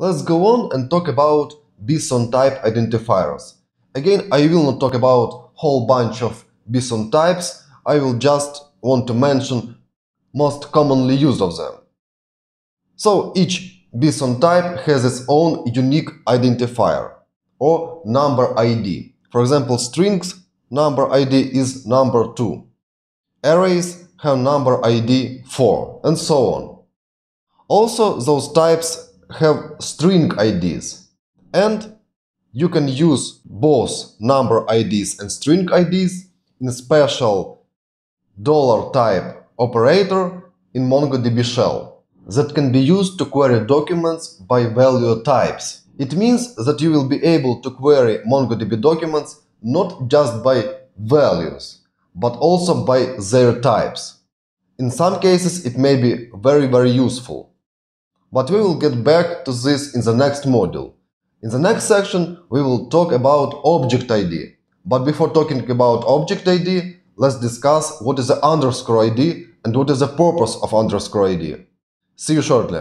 Let's go on and talk about BSON type identifiers. Again, I will not talk about whole bunch of BSON types, I will just want to mention most commonly used of them. So each BSON type has its own unique identifier or number ID. For example, strings number ID is number 2. Arrays have number ID 4 and so on. Also, those types have string IDs and you can use both number IDs and string IDs in a special dollar type operator in MongoDB shell that can be used to query documents by value types. It means that you will be able to query MongoDB documents not just by values, but also by their types. In some cases it may be very very useful. But we will get back to this in the next module. In the next section we will talk about object ID. But before talking about object ID, let's discuss what is the underscore ID and what is the purpose of underscore ID. See you shortly.